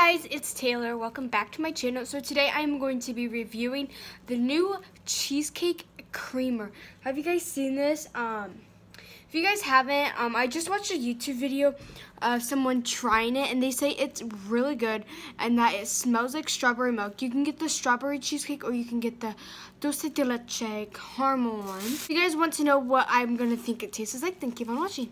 guys, it's Taylor. Welcome back to my channel. So today I'm going to be reviewing the new cheesecake creamer. Have you guys seen this? Um, if you guys haven't, um, I just watched a YouTube video of someone trying it and they say it's really good and that it smells like strawberry milk. You can get the strawberry cheesecake or you can get the dulce de leche caramel one. If you guys want to know what I'm going to think it tastes like, then keep on watching.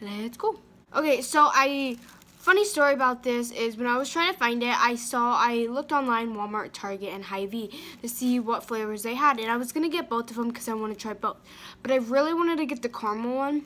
Let's go. Okay, so I Funny story about this is when I was trying to find it, I saw, I looked online, Walmart, Target, and Hy-Vee to see what flavors they had. And I was going to get both of them because I want to try both. But I really wanted to get the caramel one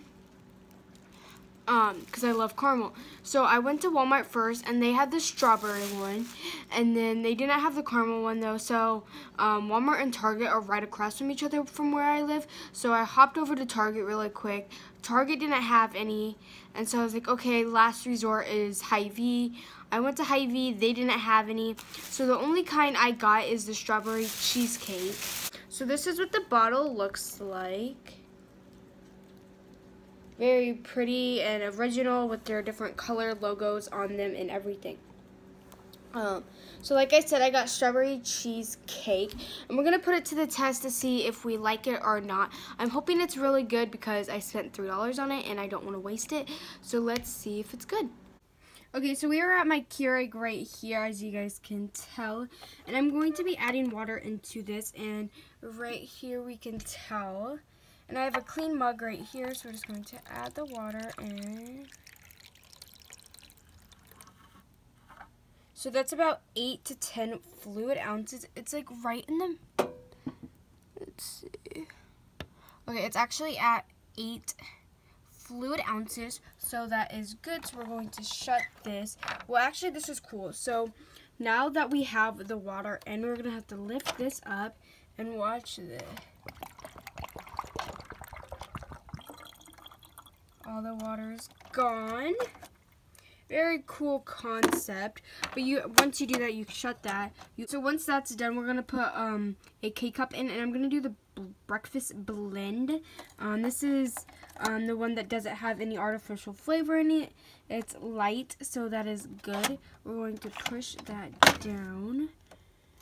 um because I love caramel. So I went to Walmart first and they had the strawberry one and then they didn't have the caramel one though. So um, Walmart and Target are right across from each other from where I live. So I hopped over to Target really quick. Target didn't have any and so I was like okay last resort is Hy-Vee. I went to Hy-Vee, they didn't have any. So the only kind I got is the strawberry cheesecake. So this is what the bottle looks like very pretty and original with their different color logos on them and everything. Um, so like I said, I got strawberry cheesecake, and we're going to put it to the test to see if we like it or not. I'm hoping it's really good because I spent $3 on it, and I don't want to waste it. So let's see if it's good. Okay, so we are at my Keurig right here, as you guys can tell. And I'm going to be adding water into this, and right here we can tell and I have a clean mug right here, so we're just going to add the water in. So that's about 8 to 10 fluid ounces. It's like right in the, let's see. Okay, it's actually at 8 fluid ounces, so that is good. So we're going to shut this. Well, actually, this is cool. So now that we have the water in, we're going to have to lift this up and watch this. All the water is gone. Very cool concept. But you once you do that, you shut that. You, so once that's done, we're gonna put um, a K cup in, and I'm gonna do the breakfast blend. Um, this is um, the one that doesn't have any artificial flavor in it. It's light, so that is good. We're going to push that down.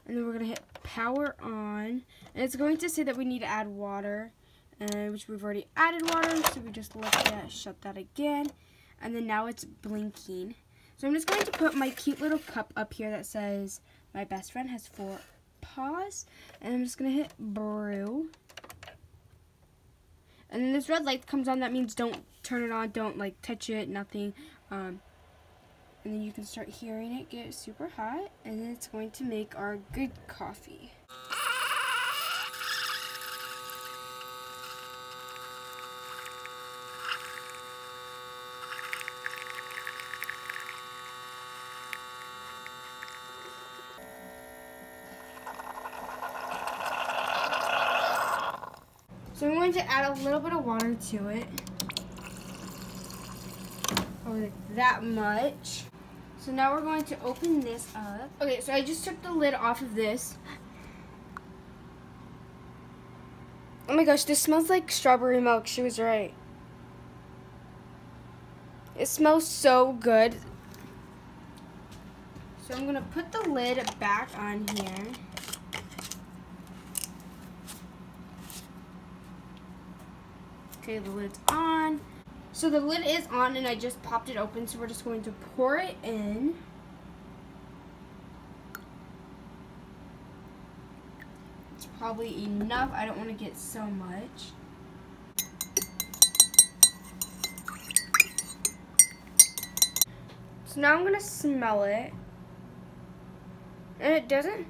And then we're going to hit power on. And it's going to say that we need to add water uh, which we've already added water, so we just let that, shut that again, and then now it's blinking. So I'm just going to put my cute little cup up here that says, my best friend has four paws, and I'm just going to hit brew. And then this red light comes on, that means don't turn it on, don't like touch it, nothing. Um, and then you can start hearing it get super hot, and then it's going to make our good coffee. So I'm going to add a little bit of water to it. Like that much. So now we're going to open this up. Okay, so I just took the lid off of this. Oh my gosh, this smells like strawberry milk. She was right. It smells so good. So I'm going to put the lid back on here. Okay, the lid's on. So the lid is on and I just popped it open, so we're just going to pour it in. It's probably enough. I don't want to get so much. So now I'm going to smell it. And it doesn't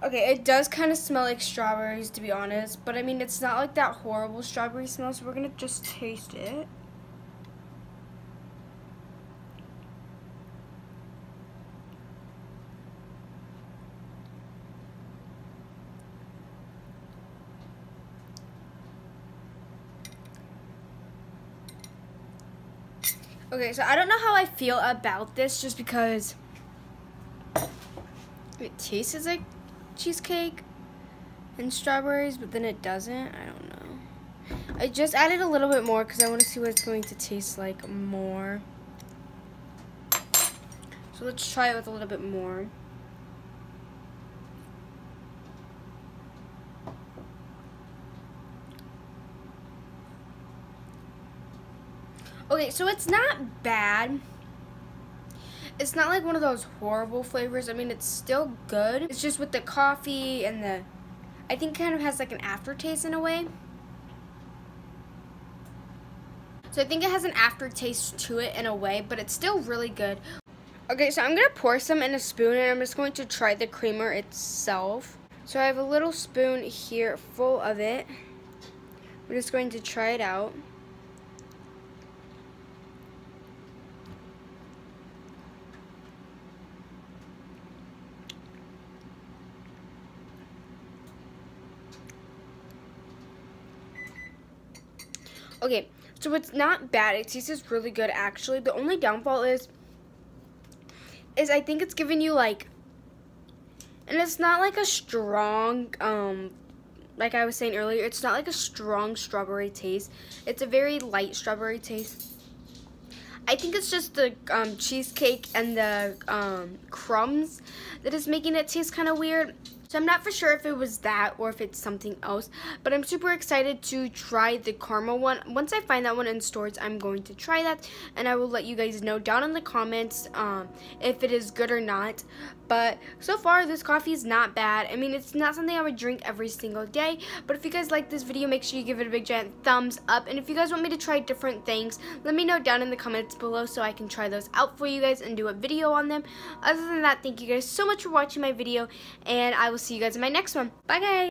Okay, it does kind of smell like strawberries, to be honest. But, I mean, it's not like that horrible strawberry smell, so we're going to just taste it. Okay, so I don't know how I feel about this just because it tastes like cheesecake and strawberries, but then it doesn't. I don't know. I just added a little bit more because I want to see what it's going to taste like more. So let's try it with a little bit more. Okay, so it's not bad. It's not like one of those horrible flavors. I mean, it's still good. It's just with the coffee and the, I think kind of has like an aftertaste in a way. So I think it has an aftertaste to it in a way, but it's still really good. Okay, so I'm going to pour some in a spoon, and I'm just going to try the creamer itself. So I have a little spoon here full of it. I'm just going to try it out. Okay, so it's not bad. It tastes really good, actually. The only downfall is, is I think it's giving you, like, and it's not like a strong, um, like I was saying earlier, it's not like a strong strawberry taste. It's a very light strawberry taste. I think it's just the um, cheesecake and the um, crumbs that is making it taste kind of weird. So I'm not for sure if it was that or if it's something else. But I'm super excited to try the caramel one. Once I find that one in stores, I'm going to try that. And I will let you guys know down in the comments um, if it is good or not. But so far, this coffee is not bad. I mean, it's not something I would drink every single day. But if you guys like this video, make sure you give it a big giant thumbs up. And if you guys want me to try different things, let me know down in the comments below so I can try those out for you guys and do a video on them. Other than that, thank you guys so much for watching my video. And I will will see you guys in my next one. Bye, guys.